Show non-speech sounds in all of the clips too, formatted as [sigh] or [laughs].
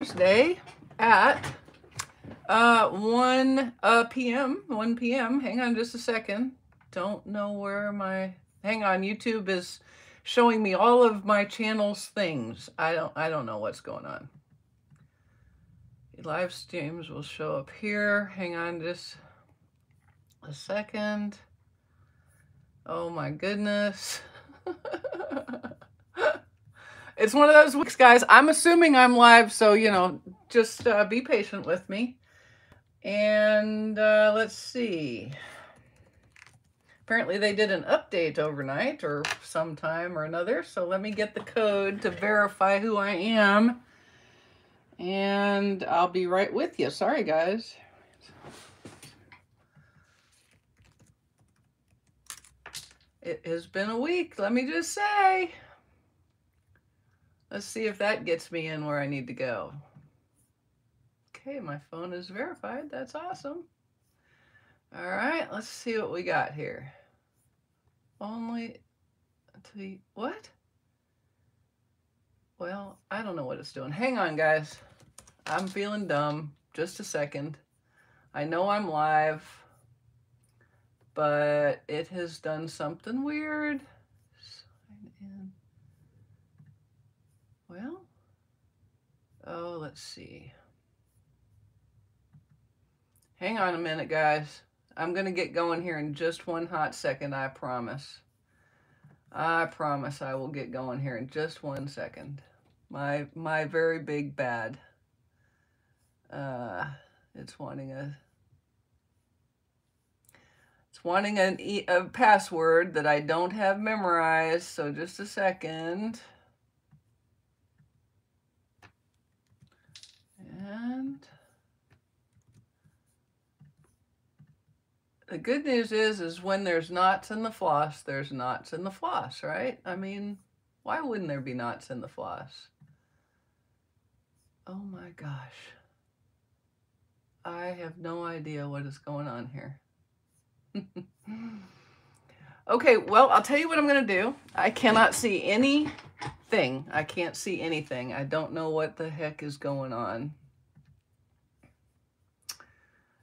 Thursday at uh, 1 uh, p.m. 1 p.m. Hang on just a second. Don't know where my hang on. YouTube is showing me all of my channel's things. I don't I don't know what's going on. Live streams will show up here. Hang on just a second. Oh my goodness. [laughs] it's one of those weeks, guys. I'm assuming I'm live, so, you know, just uh, be patient with me. And uh, let's see. Apparently they did an update overnight or sometime or another. So let me get the code to verify who I am. And I'll be right with you. Sorry, guys. It has been a week, let me just say. Let's see if that gets me in where I need to go. Okay, my phone is verified. That's awesome. All right, let's see what we got here. Only to what? Well, I don't know what it's doing. Hang on, guys. I'm feeling dumb. Just a second. I know I'm live but it has done something weird. Sign in. Well, oh, let's see. Hang on a minute, guys. I'm going to get going here in just one hot second, I promise. I promise I will get going here in just one second. My my very big bad. Uh, it's wanting a it's wanting an e a password that I don't have memorized, so just a second. The good news is, is when there's knots in the floss, there's knots in the floss, right? I mean, why wouldn't there be knots in the floss? Oh my gosh. I have no idea what is going on here. [laughs] okay, well, I'll tell you what I'm going to do. I cannot see anything. I can't see anything. I don't know what the heck is going on.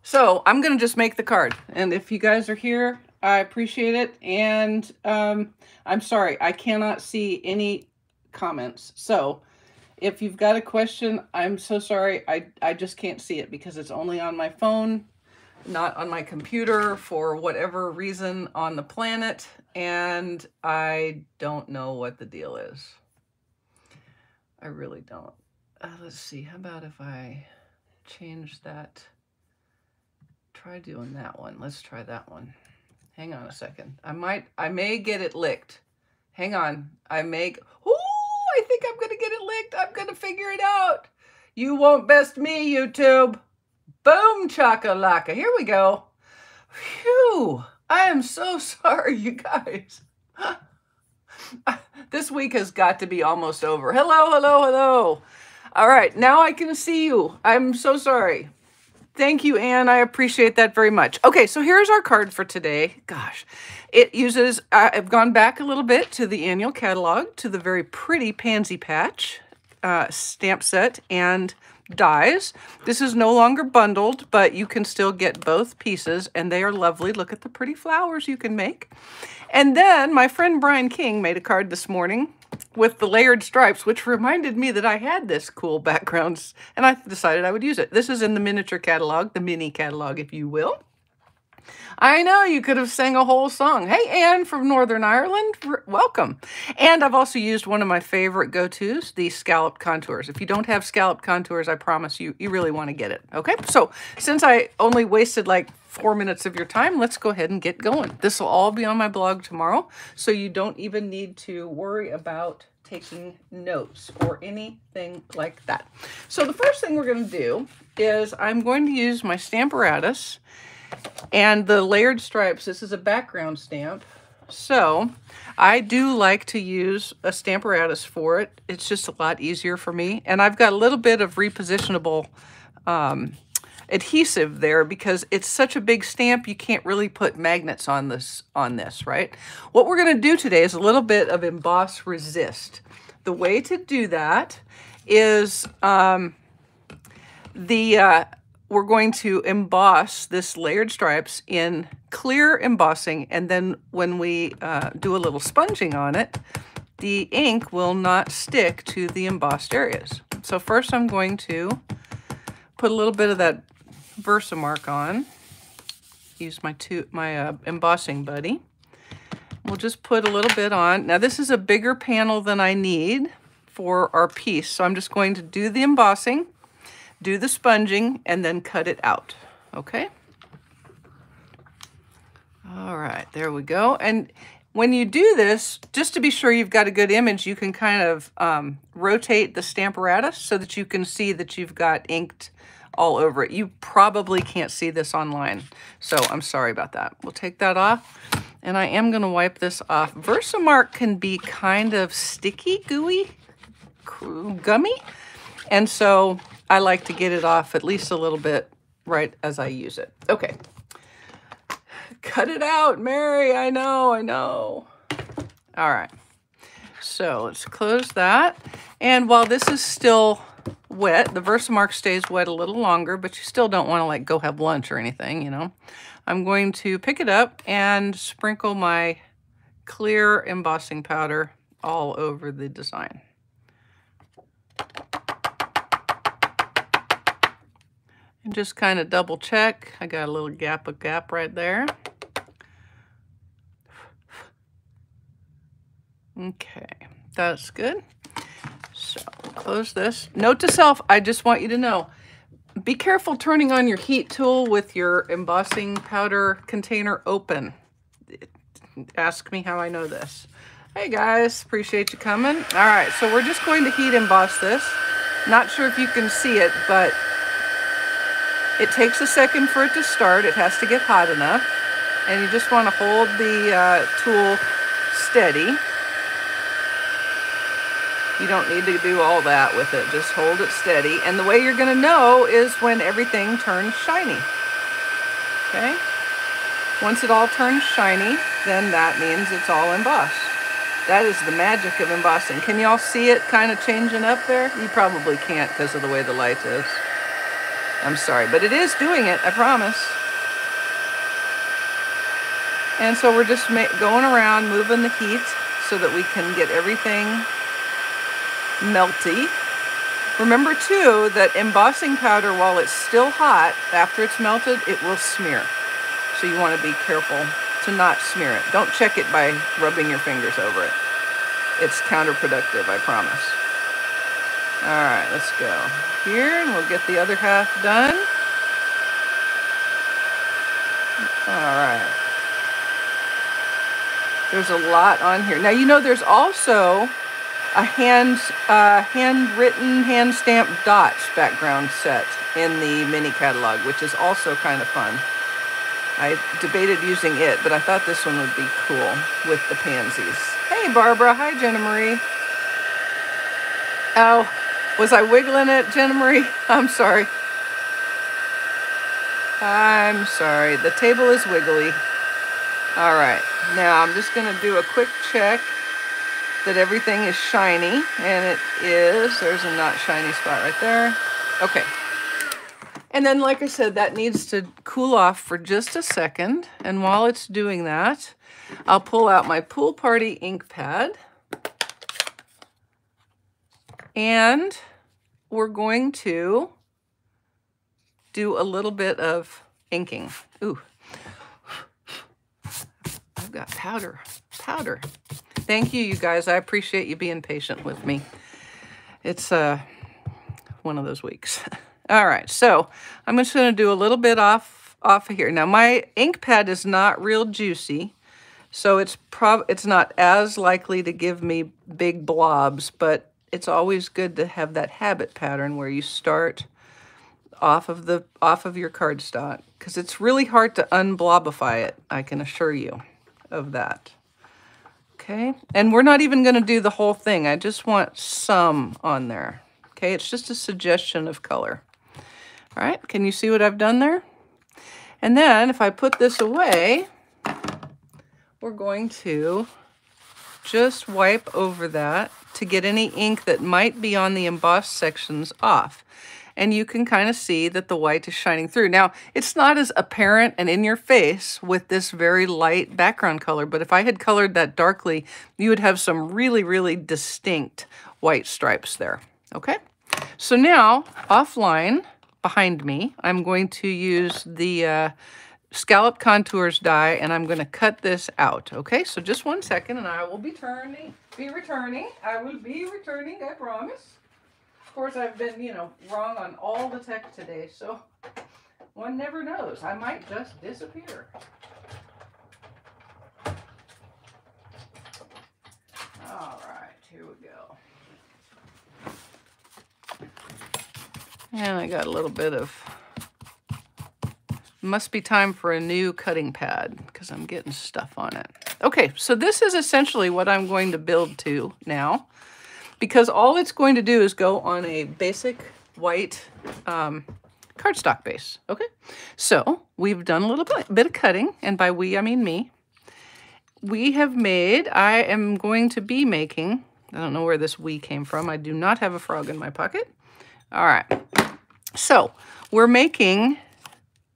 So I'm going to just make the card. And if you guys are here, I appreciate it. And um, I'm sorry, I cannot see any comments. So if you've got a question, I'm so sorry. I, I just can't see it because it's only on my phone not on my computer for whatever reason on the planet, and I don't know what the deal is. I really don't. Uh, let's see, how about if I change that? Try doing that one. Let's try that one. Hang on a second. I might, I may get it licked. Hang on. I may, oh, I think I'm going to get it licked. I'm going to figure it out. You won't best me, YouTube. Boom chakalaka. Here we go. Phew. I am so [laughs] sorry, you guys. [laughs] this week has got to be almost over. Hello, hello, hello. All right, now I can see you. I'm so sorry. Thank you, Anne. I appreciate that very much. Okay, so here's our card for today. Gosh, it uses, I've gone back a little bit to the annual catalog, to the very pretty pansy patch uh, stamp set, and dies. This is no longer bundled, but you can still get both pieces, and they are lovely. Look at the pretty flowers you can make. And then my friend Brian King made a card this morning with the layered stripes, which reminded me that I had this cool backgrounds, and I decided I would use it. This is in the miniature catalog, the mini catalog, if you will. I know you could have sang a whole song. Hey, Anne from Northern Ireland, welcome. And I've also used one of my favorite go-tos, the scalloped contours. If you don't have scalloped contours, I promise you, you really want to get it. Okay, so since I only wasted like four minutes of your time, let's go ahead and get going. This will all be on my blog tomorrow, so you don't even need to worry about taking notes or anything like that. So the first thing we're going to do is I'm going to use my Stamparatus and the layered stripes, this is a background stamp. So I do like to use a Stamparatus for it. It's just a lot easier for me. And I've got a little bit of repositionable um, adhesive there because it's such a big stamp you can't really put magnets on this on this right what we're going to do today is a little bit of emboss resist the way to do that is um, the uh, we're going to emboss this layered stripes in clear embossing. And then when we uh, do a little sponging on it, the ink will not stick to the embossed areas. So first I'm going to put a little bit of that Versamark on. Use my two, my uh, embossing buddy. We'll just put a little bit on. Now this is a bigger panel than I need for our piece. So I'm just going to do the embossing, do the sponging, and then cut it out, okay? All right, there we go. And when you do this, just to be sure you've got a good image, you can kind of um, rotate the Stamparatus so that you can see that you've got inked all over it. You probably can't see this online, so I'm sorry about that. We'll take that off, and I am going to wipe this off. Versamark can be kind of sticky, gooey, gummy, and so I like to get it off at least a little bit right as I use it. Okay. Cut it out, Mary. I know, I know. All right. So let's close that. And while this is still wet. The Versamark stays wet a little longer, but you still don't want to like go have lunch or anything, you know. I'm going to pick it up and sprinkle my clear embossing powder all over the design. And just kind of double check. I got a little gap of gap right there. Okay, that's good. So close this. Note to self, I just want you to know, be careful turning on your heat tool with your embossing powder container open. Ask me how I know this. Hey guys, appreciate you coming. All right, so we're just going to heat emboss this. Not sure if you can see it, but it takes a second for it to start. It has to get hot enough. And you just want to hold the uh, tool steady. You don't need to do all that with it. Just hold it steady. And the way you're going to know is when everything turns shiny. Okay? Once it all turns shiny, then that means it's all embossed. That is the magic of embossing. Can y'all see it kind of changing up there? You probably can't because of the way the light is. I'm sorry, but it is doing it, I promise. And so we're just going around moving the heat so that we can get everything melty. Remember too that embossing powder, while it's still hot, after it's melted, it will smear. So you want to be careful to not smear it. Don't check it by rubbing your fingers over it. It's counterproductive, I promise. All right, let's go here and we'll get the other half done. All right. There's a lot on here. Now, you know, there's also a hand uh, handwritten, hand stamped dots background set in the mini catalog, which is also kind of fun. I debated using it, but I thought this one would be cool with the pansies. Hey, Barbara. Hi, Jenna Marie. Oh, was I wiggling it, Jenna Marie? [laughs] I'm sorry. I'm sorry. The table is wiggly. All right. Now I'm just going to do a quick check that everything is shiny, and it is. There's a not shiny spot right there. Okay. And then, like I said, that needs to cool off for just a second. And while it's doing that, I'll pull out my Pool Party ink pad. And we're going to do a little bit of inking. Ooh. I've got powder, powder. Thank you, you guys. I appreciate you being patient with me. It's uh, one of those weeks. [laughs] All right, so I'm just going to do a little bit off off of here. Now, my ink pad is not real juicy, so it's prob it's not as likely to give me big blobs, but it's always good to have that habit pattern where you start off of the off of your cardstock because it's really hard to unblobify it. I can assure you of that. Okay, and we're not even going to do the whole thing. I just want some on there. Okay, it's just a suggestion of color. All right, can you see what I've done there? And then if I put this away, we're going to just wipe over that to get any ink that might be on the embossed sections off. and you can kind of see that the white is shining through. Now, it's not as apparent and in your face with this very light background color, but if I had colored that darkly, you would have some really, really distinct white stripes there, okay? So now, offline, behind me, I'm going to use the uh, Scallop Contours die, and I'm going to cut this out, okay? So just one second, and I will be turning, be returning. I will be returning, I promise. Of course, I've been, you know, wrong on all the tech today, so one never knows. I might just disappear. All right, here we go. And I got a little bit of, must be time for a new cutting pad because I'm getting stuff on it. Okay, so this is essentially what I'm going to build to now because all it's going to do is go on a basic white um, cardstock base. Okay, so we've done a little bit, bit of cutting, and by we, I mean me. We have made, I am going to be making, I don't know where this we came from. I do not have a frog in my pocket. All right, so we're making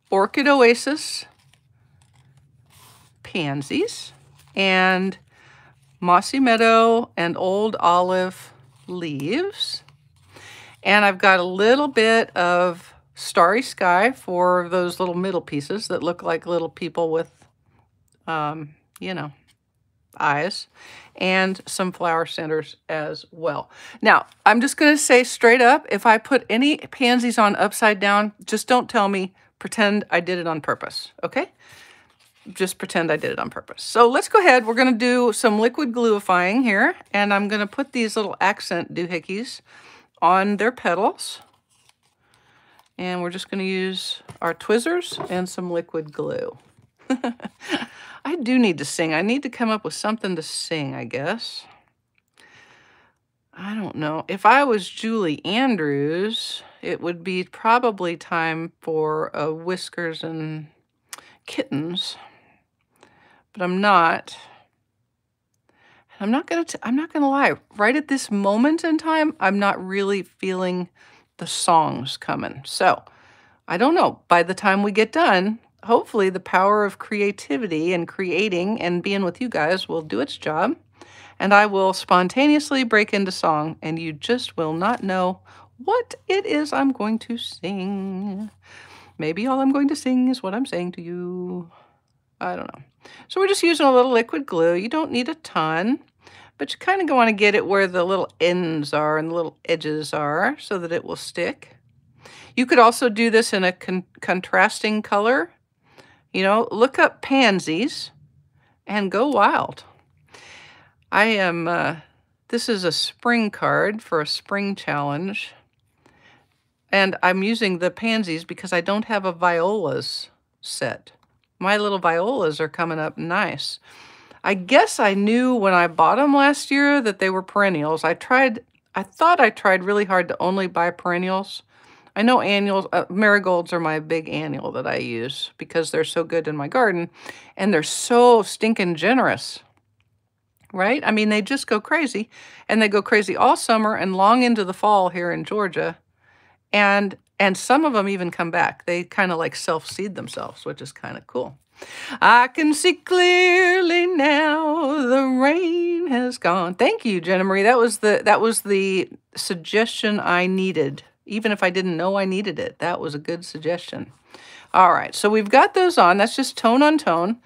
Orchid Oasis pansies and Mossy Meadow and Old Olive leaves. And I've got a little bit of Starry Sky for those little middle pieces that look like little people with, um, you know, eyes and some flower centers as well. Now, I'm just going to say straight up, if I put any pansies on upside down, just don't tell me, pretend I did it on purpose, okay? just pretend I did it on purpose. So let's go ahead. We're going to do some liquid gluifying here, and I'm going to put these little accent doohickeys on their petals. And we're just going to use our tweezers and some liquid glue. [laughs] I do need to sing. I need to come up with something to sing, I guess. I don't know. If I was Julie Andrews, it would be probably time for a Whiskers and Kittens but I'm not. I'm not gonna. I'm not gonna lie. Right at this moment in time, I'm not really feeling the songs coming. So I don't know. By the time we get done, hopefully the power of creativity and creating and being with you guys will do its job, and I will spontaneously break into song, and you just will not know what it is I'm going to sing. Maybe all I'm going to sing is what I'm saying to you. I don't know. So we're just using a little liquid glue. You don't need a ton, but you kind of want to get it where the little ends are and the little edges are so that it will stick. You could also do this in a con contrasting color. You know, look up pansies and go wild. I am, uh, this is a spring card for a spring challenge. And I'm using the pansies because I don't have a violas set. My little violas are coming up nice. I guess I knew when I bought them last year that they were perennials. I tried, I thought I tried really hard to only buy perennials. I know annuals, uh, marigolds are my big annual that I use because they're so good in my garden and they're so stinking generous, right? I mean, they just go crazy and they go crazy all summer and long into the fall here in Georgia. And and some of them even come back. They kind of like self-seed themselves, which is kind of cool. I can see clearly now the rain has gone. Thank you, Jenna Marie. That was the that was the suggestion I needed. Even if I didn't know I needed it, that was a good suggestion. All right, so we've got those on. That's just tone on tone.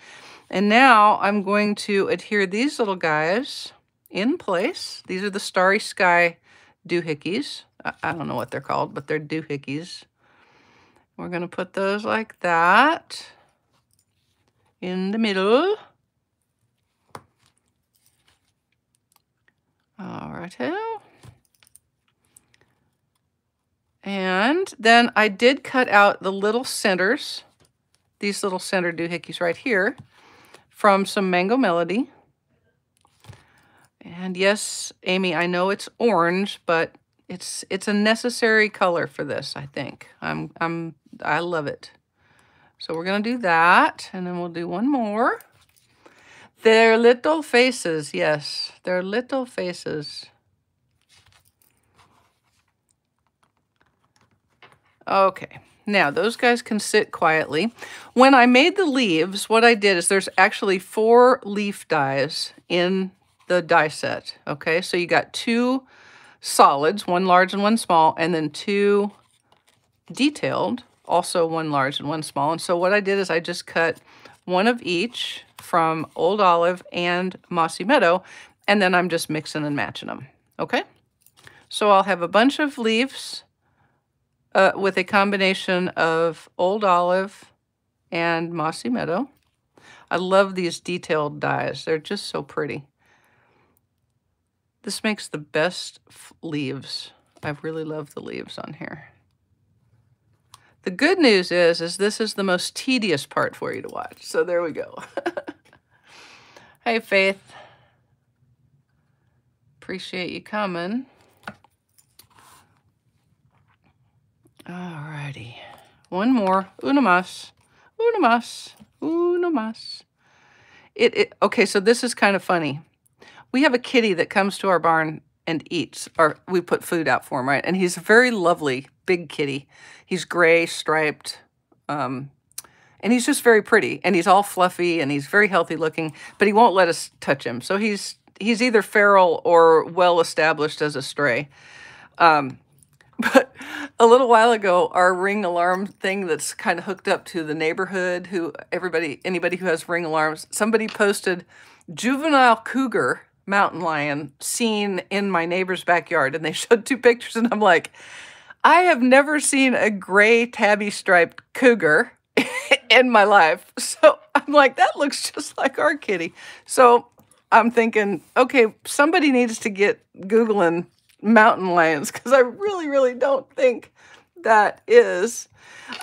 And now I'm going to adhere these little guys in place. These are the Starry Sky doohickeys. I don't know what they're called, but they're doohickeys. We're going to put those like that in the middle. All right. And then I did cut out the little centers, these little center doohickeys right here, from some Mango Melody. And yes, Amy, I know it's orange, but it's it's a necessary color for this, I think. I'm I'm I love it. So we're to do that, and then we'll do one more. They're little faces, yes. They're little faces. Okay. Now, those guys can sit quietly. When I made the leaves, what I did is there's actually four leaf dies in the die set. Okay, so you got two solids, one large and one small, and then two detailed, also one large and one small. And so what I did is I just cut one of each from Old Olive and Mossy Meadow, and then I'm just mixing and matching them. Okay, so I'll have a bunch of leaves uh, with a combination of Old Olive and Mossy Meadow. I love these detailed dies. They're just so pretty. This makes the best leaves. I really love the leaves on here. The good news is, is this is the most tedious part for you to watch. So there we go. [laughs] hey, Faith. Appreciate you coming. Alrighty. One more. Una más. Una más. Una más. It, it, okay, so this is kind of funny. We have a kitty that comes to our barn and eats, or we put food out for him, right? And he's a very lovely, big kitty. He's gray, striped, um, and he's just very pretty. And he's all fluffy, and he's very healthy looking, but he won't let us touch him. So he's he's either feral or well established as a stray. Um, [laughs] but a little while ago, our ring alarm thing that's kind of hooked up to the neighborhood, who everybody, anybody who has ring alarms, somebody posted juvenile cougar mountain lion seen in my neighbor's backyard. And they [laughs] showed two pictures, and I'm like, I have never seen a gray tabby striped cougar [laughs] in my life. [laughs] So I'm like, that looks just like our kitty. So I'm thinking, okay, somebody needs to get Googling mountain lions because I really, really don't think that is.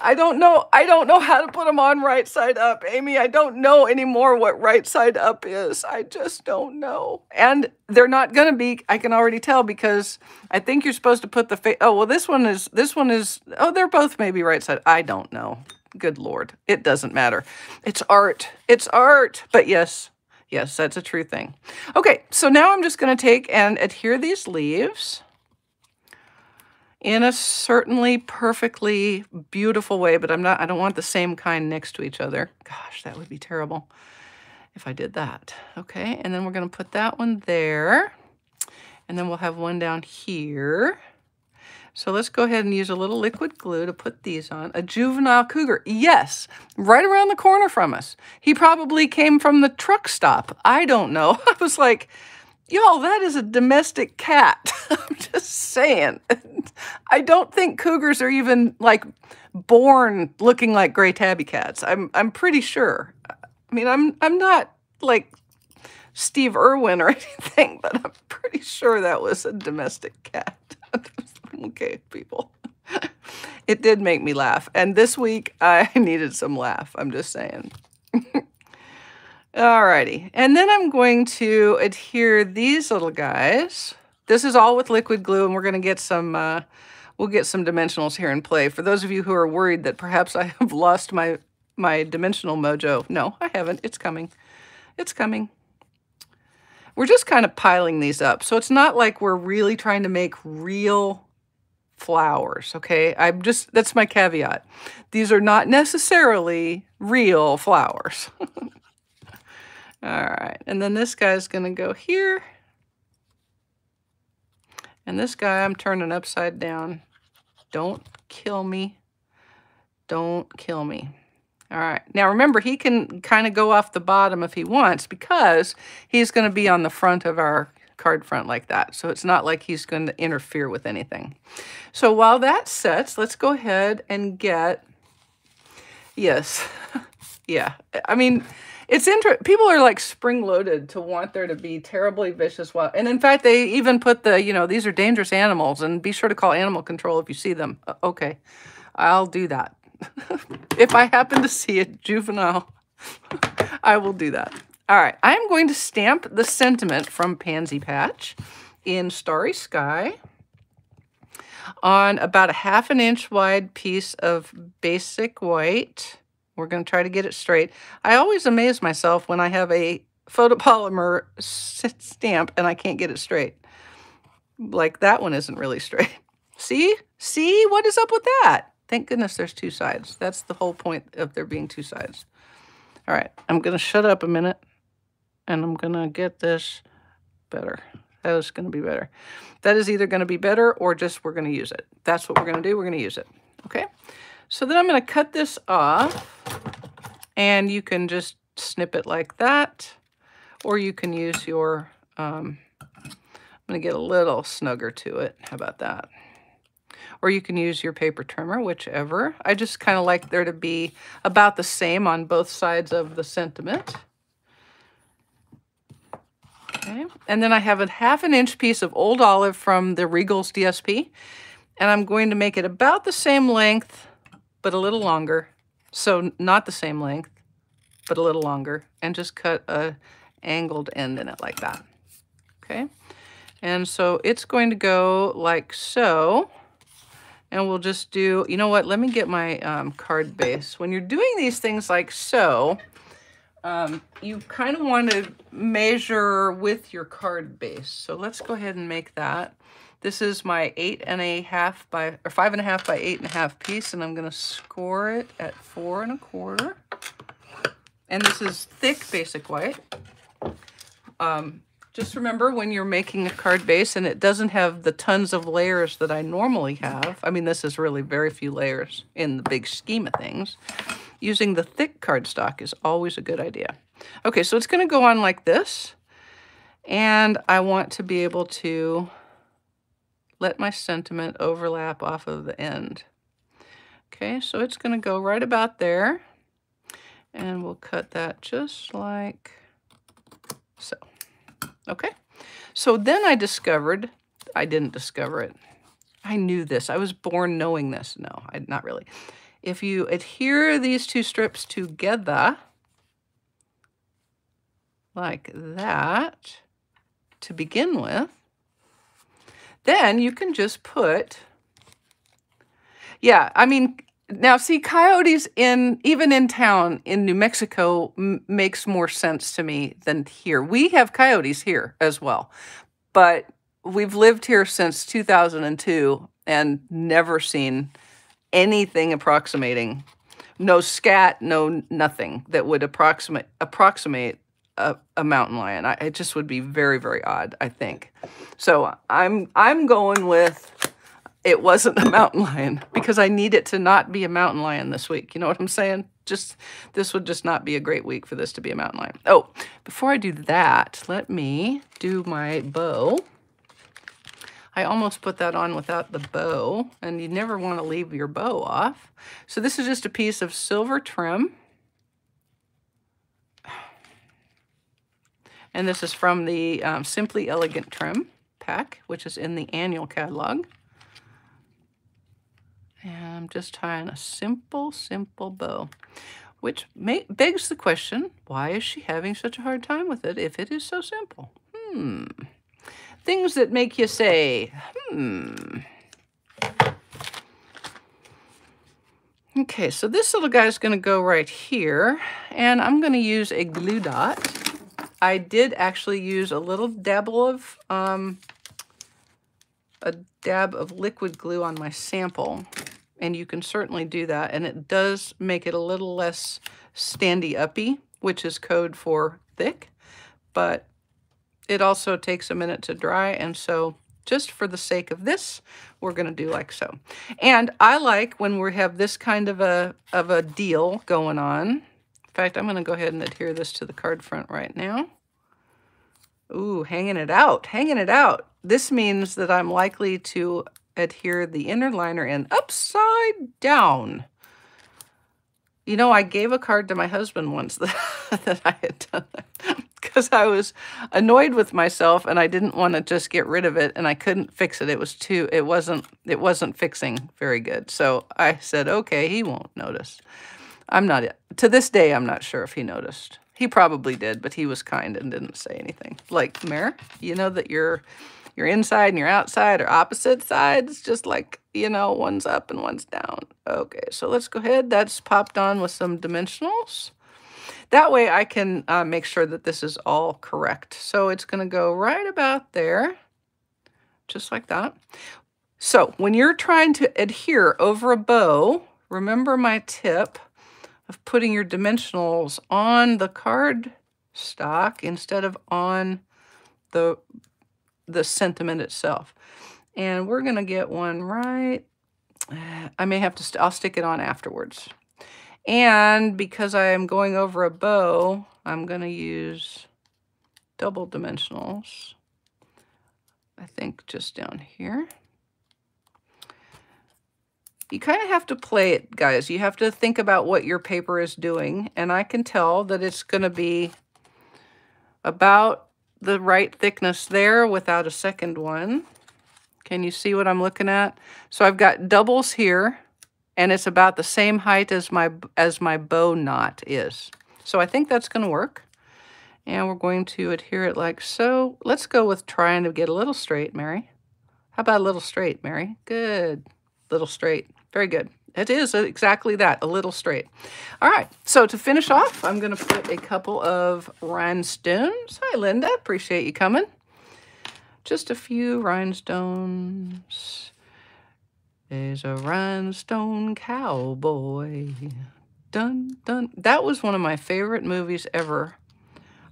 I don't know. I don't know how to put them on right side up, Amy. I don't know anymore what right side up is. I just don't know. And they're not going to be, I can already tell because I think you're supposed to put the face. Oh, well, this one is, this one is, oh, they're both maybe right side. I don't know. Good Lord. It doesn't matter. It's art. It's art. But yes, yes, that's a true thing. Okay, so now I'm just going to take and adhere these leaves in a certainly perfectly beautiful way, but I'm not, I don't want the same kind next to each other. Gosh, that would be terrible if I did that. Okay, and then we're gonna put that one there, and then we'll have one down here. So let's go ahead and use a little liquid glue to put these on. A juvenile cougar, yes, right around the corner from us. He probably came from the truck stop. I don't know. [laughs] I was like, Y'all, that is a domestic cat. [laughs] I'm just saying. I don't think cougars are even like born looking like gray tabby cats. I'm I'm pretty sure. I mean, I'm I'm not like Steve Irwin or [laughs] anything, but I'm pretty sure that was a domestic cat. [laughs] okay, people. It did make me laugh. And this week I needed some laugh. I'm just saying. Alrighty, and then I'm going to adhere these little guys. This is all with liquid glue, and we're going to get some, uh, we'll get some dimensionals here in play. For those of you who are worried that perhaps I [laughs] have lost my, my dimensional mojo, no, I haven't. It's coming. It's coming. We're just kind of piling these up. So it's not like we're really trying to make real flowers, okay? I'm just, that's my caveat. These are not necessarily real flowers. [laughs] All right, and then this guy's gonna go here. And this guy I'm turning upside down. Don't kill me. Don't kill me. All right, now remember he can kind of go off the bottom if he wants because he's gonna be on the front of our card front like that. So it's not like he's going to interfere with anything. So while that sets, let's go ahead and get, yes, [laughs] yeah. I mean, it's interesting. People are like spring loaded to want there to be terribly vicious wild. And in fact, they even put the, you know, these are dangerous animals and be sure to call animal control if you see them. Uh, okay, I'll do that. [laughs] if I happen to see a juvenile, [laughs] I will do that. All right, I'm going to stamp the sentiment from Pansy Patch in Starry Sky on about a half an inch wide piece of basic white. We're going to try to get it straight. I always amaze myself when I have a photopolymer stamp and I can't get it straight. Like that one isn't really straight. [laughs] See? See? What is up with that? Thank goodness there's two sides. That's the whole point of there being two sides. All right, I'm going to shut up a minute and I'm going to get this better. That is going to be better. That is either going to be better or just we're going to use it. That's what we're going to do. We're going to use it. Okay. So then I'm going to cut this off and you can just snip it like that or you can use your, um, I'm going to get a little snugger to it. How about that? Or you can use your paper trimmer, whichever. I just kind of like there to be about the same on both sides of the sentiment. Okay, and then I have a half an inch piece of old olive from the Regals DSP, and I'm going to make it about the same length, but a little longer. So not the same length, but a little longer, and just cut a angled end in it like that. Okay, and so it's going to go like so. And we'll just do, you know what, let me get my um, card base. When you're doing these things like so, um, you kind of want to measure with your card base. So let's go ahead and make that. This is my eight and a half by, or five and a half by eight and a half piece, and I'm going to score it at four and a quarter. And this is thick basic white. Um, just remember when you're making a card base and it doesn't have the tons of layers that I normally have. I mean, this is really very few layers in the big scheme of things using the thick cardstock is always a good idea. Okay, so it's going to go on like this. And I want to be able to let my sentiment overlap off of the end. Okay, so it's going to go right about there. And we'll cut that just like so. Okay, so then I discovered, I didn't discover it. I knew this. I was born knowing this. No, I, not really. If you adhere these two strips together, like that, to begin with, then you can just put, yeah, I mean, now see, coyotes in, even in town in New Mexico makes more sense to me than here. We have coyotes here as well, but we've lived here since 2002 and never seen anything approximating, no scat, no nothing that would approximate approximate a, a mountain lion. I, it just would be very, very odd, I think. So I'm I'm going with it wasn't a mountain lion [laughs] because I need it to not be a mountain lion this week. You know what I'm saying? Just this would just not be a great week for this to be a mountain lion. Oh, before I do that, let me do my bow. I almost put that on without the bow, and you never want to leave your bow off. So this is just a piece of silver trim. And this is from the um, Simply Elegant Trim pack, which is in the annual catalog. And I'm just tying a simple, simple bow, which may, begs the question, why is she having such a hard time with it if it is so simple? Hmm. Things that make you say, hmm. Okay, so this little guy's going to go right here, and I'm going to use a glue dot. I did actually use a little dabble of, um, a dab of liquid glue on my sample, and you can certainly do that, and it does make it a little less standy-uppy, which is code for thick, but it also takes a minute to dry, and so just for the sake of this, we're going to do like so. And I like when we have this kind of a, of a deal going on. In fact, I'm going to go ahead and adhere this to the card front right now. Ooh, hanging it out, hanging it out. This means that I'm likely to adhere the inner liner in upside down. You know, I gave a card to my husband once that, [laughs] that I had done that because I was annoyed with myself and I didn't want to just get rid of it and I couldn't fix it. It was too, it wasn't, it wasn't fixing very good. So I said, okay, he won't notice. I'm not, to this day, I'm not sure if he noticed. He probably did, but he was kind and didn't say anything. Like, Mare, you know that your, your inside and your outside are opposite sides, just like, you know, one's up and one's down. Okay, so let's go ahead. That's popped on with some dimensionals. That way I can uh, make sure that this is all correct. So it's going to go right about there, just like that. So when you're trying to adhere over a bow, remember my tip of putting your dimensionals on the card stock instead of on the, the sentiment itself. And we're going to get one right. I may have to, st I'll stick it on afterwards. And because I am going over a bow, I'm going to use double dimensionals. I think just down here. You kind of have to play it, guys. You have to think about what your paper is doing. And I can tell that it's going to be about the right thickness there without a second one. Can you see what I'm looking at? So I've got doubles here, and it's about the same height as my, as my bow knot is. So I think that's going to work. And we're going to adhere it like so. Let's go with trying to get a little straight, Mary. How about a little straight, Mary? Good. Little straight. Very good. It is exactly that, a little straight. All right, so to finish off, I'm going to put a couple of rhinestones. Hi, Linda. Appreciate you coming. Just a few rhinestones. There's a rhinestone cowboy. Dun, dun. That was one of my favorite movies ever.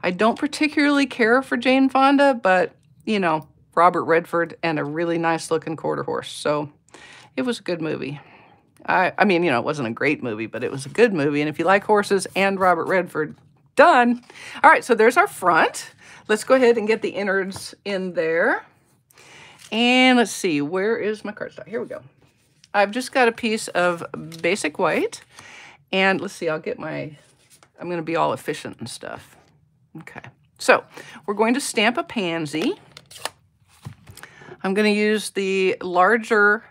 I don't particularly care for Jane Fonda, but, you know, Robert Redford and a really nice looking quarter horse. So it was a good movie. I, I mean, you know, it wasn't a great movie, but it was a good movie. And if you like horses and Robert Redford, done. All right, so there's our front. Let's go ahead and get the innards in there. And let's see, where is my cardstock? Here we go. I've just got a piece of basic white. And let's see, I'll get my, I'm going to be all efficient and stuff. Okay, so we're going to stamp a pansy. I'm going to use the larger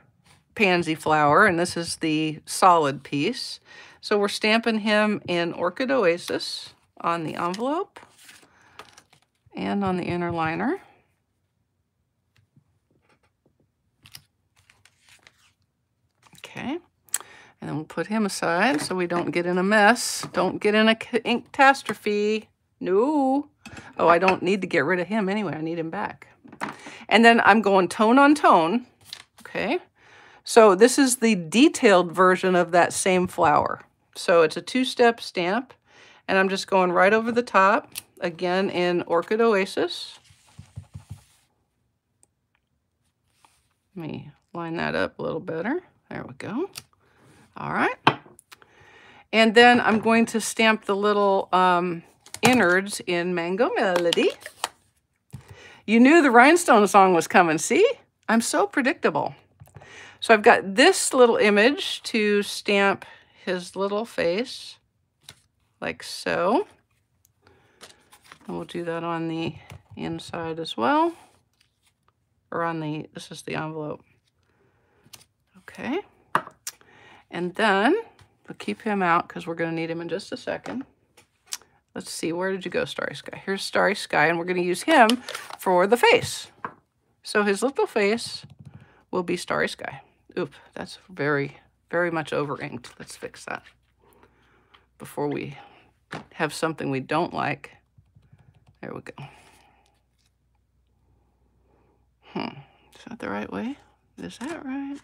pansy flower, and this is the solid piece. So we're stamping him in Orchid Oasis on the envelope and on the inner liner. Okay, and then we'll put him aside so we don't get in a mess. Don't get in a ink catastrophe. No. Oh, I don't need to get rid of him anyway. I need him back. And then I'm going tone on tone. Okay. So this is the detailed version of that same flower. So it's a two-step stamp, and I'm just going right over the top, again in Orchid Oasis. Let me line that up a little better. There we go. All right. And then I'm going to stamp the little um, innards in Mango Melody. You knew the rhinestone song was coming, see? I'm so predictable. So I've got this little image to stamp his little face, like so. And we'll do that on the inside as well. Or on the, this is the envelope. Okay. And then we'll keep him out because we're going to need him in just a second. Let's see, where did you go, Starry Sky? Here's Starry Sky, and we're going to use him for the face. So his little face will be Starry Sky. Oop, that's very, very much over inked. Let's fix that before we have something we don't like. There we go. Hmm, is that the right way? Is that right?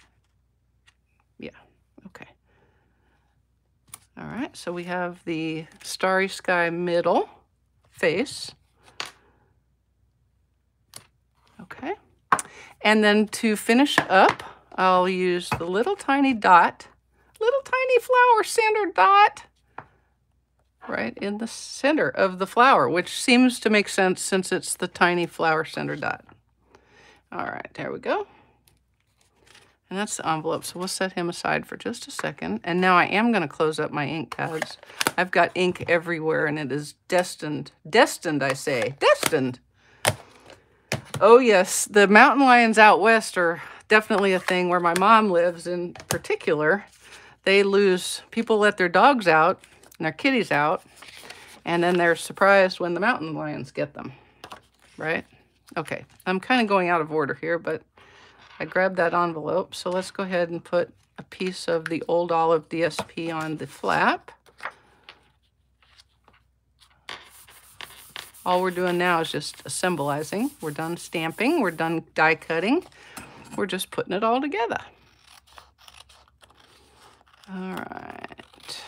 Yeah, okay. All right, so we have the Starry Sky middle face. Okay. And then to finish up, I'll use the little tiny dot, little tiny flower center dot right in the center of the flower, which seems to make sense since it's the tiny flower center dot. All right, there we go. And that's the envelope, so we'll set him aside for just a second. And now I am going to close up my ink pads. I've got ink everywhere, and it is destined, destined, I say, destined. Oh, yes, the mountain lions out west are definitely a thing where my mom lives in particular. They lose, people let their dogs out and their kitties out, and then they're surprised when the mountain lions get them, right? Okay, I'm kind of going out of order here, but I grabbed that envelope. So let's go ahead and put a piece of the Old Olive DSP on the flap. All we're doing now is just symbolizing. We're done stamping. We're done die cutting. we're just putting it all together. All right,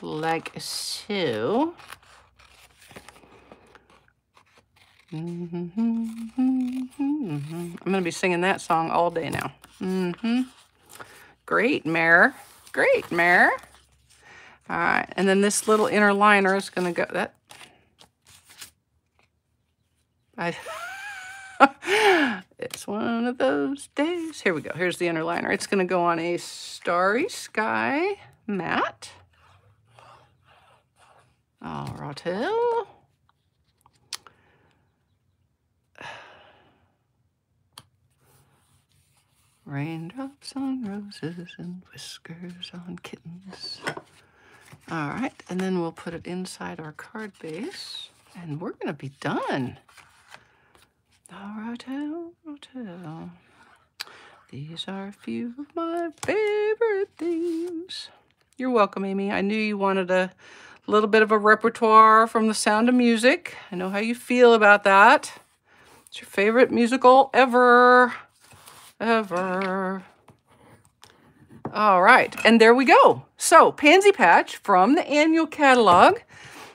like so. I'm going to be singing that song all day now. Mm-hmm. Great, Mare. Great, Mare. All right, and then this little inner liner is going to go, that, I, [laughs] it's one of those days. Here we go. Here's the inner liner. It's going to go on a Starry Sky mat. All right. Raindrops on roses and whiskers on kittens. All right, and then we'll put it inside our card base, and we're to be done. All right, hotel. These are a few of my favorite themes. You're welcome, Amy. I knew you wanted a little bit of a repertoire from The Sound of Music. I know how you feel about that. It's your favorite musical ever ever. All right, and there we go. So, Pansy Patch from the annual catalog.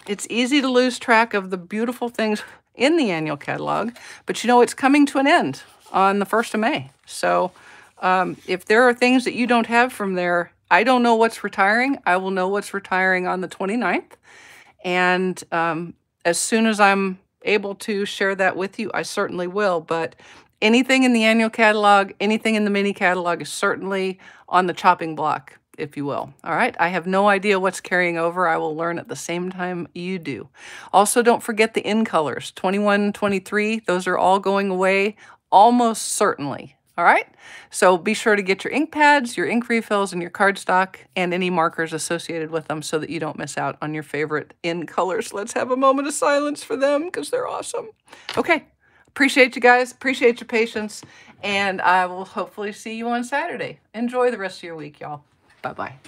It's easy to lose track of the beautiful things in the annual catalog, but you know it's coming to an end on the 1st of May. So, um, if there are things that you don't have from there, I don't know what's retiring. I will know what's retiring on the 29th. And um, as soon as I'm able to share that with you, I certainly will. But anything in the annual catalog, anything in the mini catalog is certainly on the chopping block, if you will. All right. I have no idea what's carrying over. I will learn at the same time you do. Also, don't forget the in colors 21, 23. Those are all going away almost certainly. All right. So be sure to get your ink pads, your ink refills, and your cardstock, and any markers associated with them so that you don't miss out on your favorite in colors. Let's have a moment of silence for them because they're awesome. Okay. Appreciate you guys. Appreciate your patience. And I will hopefully see you on Saturday. Enjoy the rest of your week, y'all. Bye-bye.